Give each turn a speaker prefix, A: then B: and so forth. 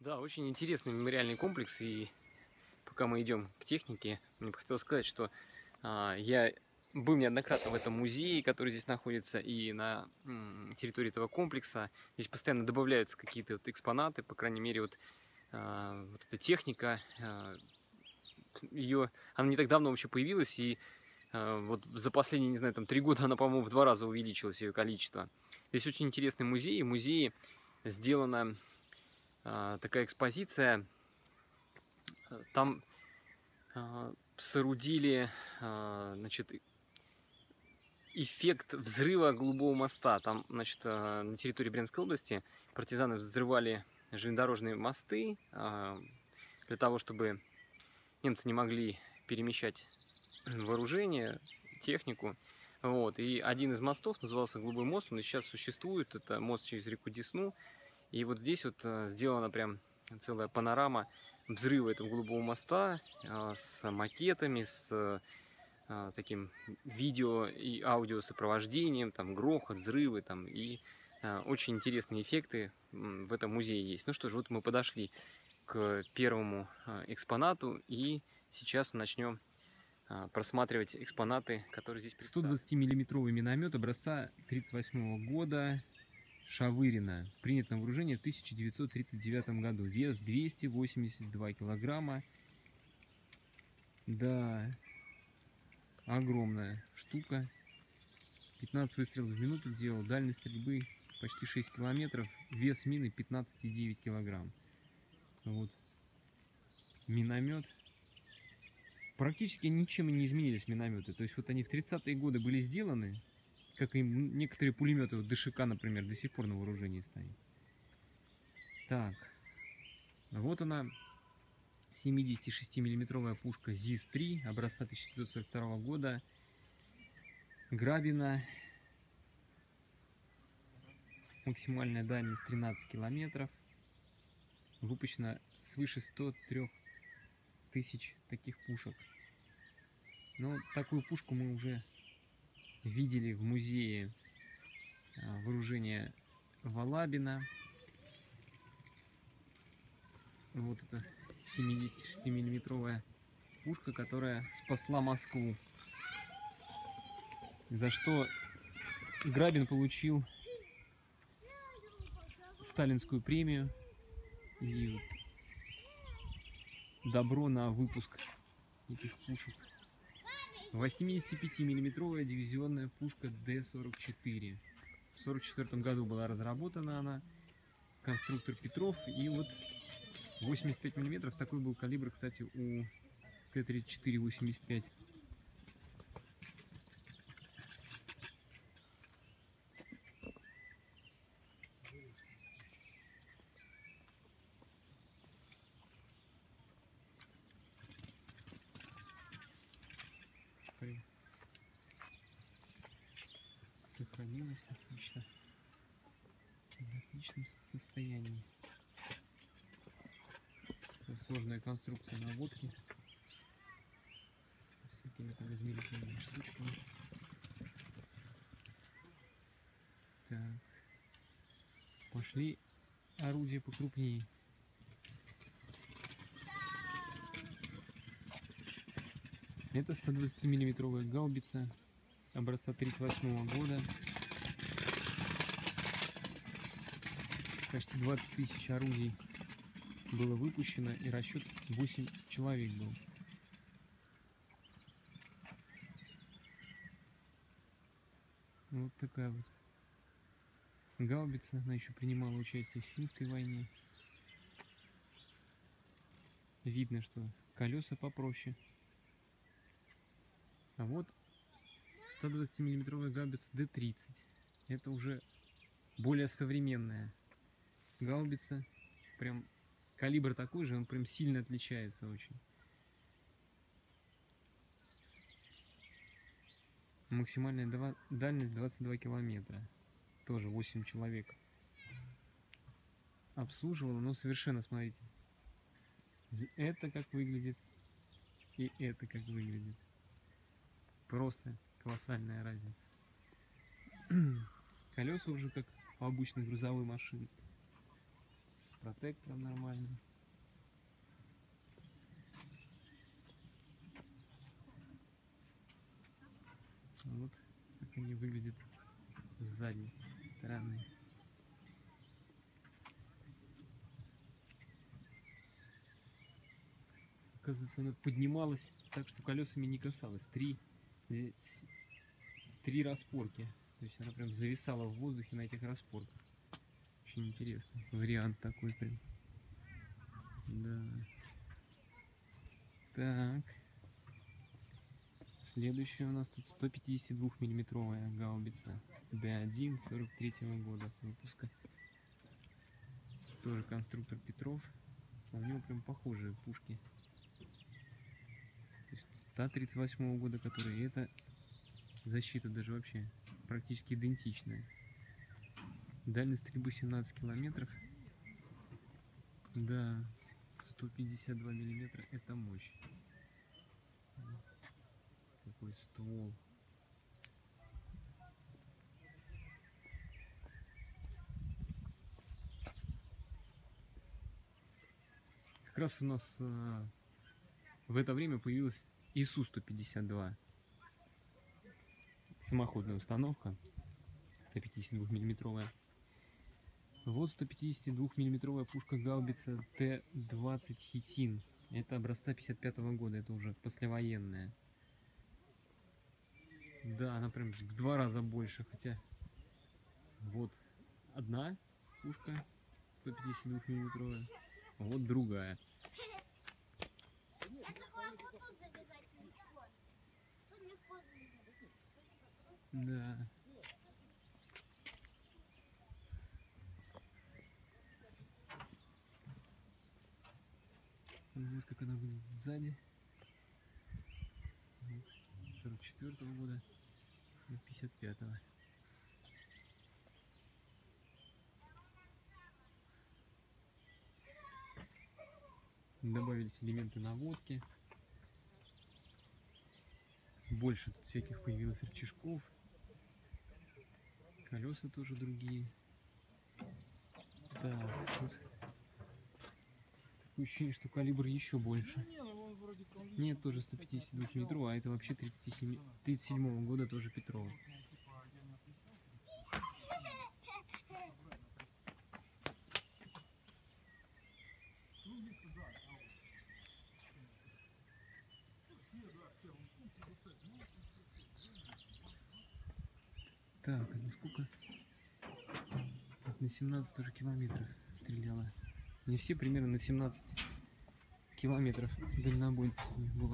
A: Да, очень интересный мемориальный комплекс, и пока мы идем к технике, мне бы хотелось сказать, что а, я был неоднократно в этом музее, который здесь находится, и на территории этого комплекса. Здесь постоянно добавляются какие-то вот экспонаты, по крайней мере, вот, а, вот эта техника, а, ее, она не так давно вообще появилась, и а, вот за последние, не знаю, там три года она, по-моему, в два раза увеличилась ее количество. Здесь очень интересный музей, в музее сделана а, такая экспозиция, там а, соорудили, а, значит, эффект взрыва голубого моста. Там, значит, а, на территории Брянской области партизаны взрывали железнодорожные мосты для того, чтобы немцы не могли перемещать вооружение, технику. Вот. И один из мостов назывался Голубой мост, он сейчас существует, это мост через реку Десну. И вот здесь вот сделана прям целая панорама взрыва этого голубого моста а, с макетами, с а, таким видео и аудио сопровождением, там грохот, взрывы там и очень интересные эффекты в этом музее есть. Ну что ж, вот мы подошли к первому экспонату и сейчас начнем просматривать экспонаты, которые здесь представлены. 120 миллиметровый миномет образца 38 года Шавырина. Принят на вооружение в 1939 году. Вес 282 килограмма. Да, огромная штука. 15 выстрелов в минуту делал. Дальность стрельбы почти 6 километров. Вес мины 15,9 килограмм. Вот. Миномет. Практически ничем не изменились минометы. То есть вот они в 30-е годы были сделаны как и некоторые пулеметы, вот ДШК, например, до сих пор на вооружении стоит. Так, вот она, 76-миллиметровая пушка ЗИС-3, образца 1942 года, Грабина, максимальная дальность 13 километров, выпущено свыше 103 тысяч таких пушек. Но такую пушку мы уже видели в музее а, вооружение Валабина. Вот это 76-миллиметровая пушка, которая спасла Москву. За что Грабин получил сталинскую премию и добро на выпуск этих пушек. 85-миллиметровая дивизионная пушка Д-44. В 1944 году была разработана она, конструктор Петров, и вот 85 миллиметров, такой был калибр, кстати, у Т-34-85. Сохранилась отлично. В отличном состоянии. Сложная конструкция наводки. С всякими там измерительными штучками. Так. Пошли орудия покрупнее. Это 120 миллиметровая гаубица образца 38 года. Почти 20 тысяч орудий было выпущено и расчет 8 человек был. Вот такая вот гаубица. Она еще принимала участие в финской войне. Видно, что колеса попроще. А вот 120 миллиметровая гаубица D30. Это уже более современная гаубица. Прям калибр такой же, он прям сильно отличается очень. Максимальная дальность 22 километра. Тоже 8 человек. Обслуживала, но совершенно, смотрите. Это как выглядит и это как выглядит. Просто колоссальная разница. Колеса уже как у обычной грузовой машины. С протектором нормально. Вот как они выглядят с задней стороны. Оказывается, она поднималась так, что колесами не касалась. Три, три распорки. То есть она прям зависала в воздухе на этих распорках. Очень интересный вариант такой прям. Да. Так. Следующая у нас тут 152 миллиметровая гаубица Д1 43 года выпуска. Тоже конструктор Петров. А у него прям похожие пушки. Та 38 года, которая и эта защита даже вообще практически идентичная. Дальность стрельбы 17 километров. Да, 152 миллиметра это мощь. Какой ствол. Как раз у нас э, в это время появилась ИСУ-152. Самоходная установка. 152 миллиметровая. Вот 152 миллиметровая пушка гаубица Т-20 Хитин. Это образца 55 -го года, это уже послевоенная. Да, она прям в два раза больше, хотя вот одна пушка 152 миллиметровая, вот другая.
B: Я такое буду забегать в легко. Тут легко забегать.
A: Да. Вот как она выглядит сзади. Вот, 44 -го года до 55 -го. Добавились элементы наводки. Больше тут всяких появилось рычажков. Колеса тоже другие. Так, тут такое ощущение, что калибр еще больше. Нет, тоже 152 метров, а это вообще 37, 37 года тоже Петрова. Так, это сколько? На 17 тоже километров стреляла. Не все примерно на 17 километров дальнобойность у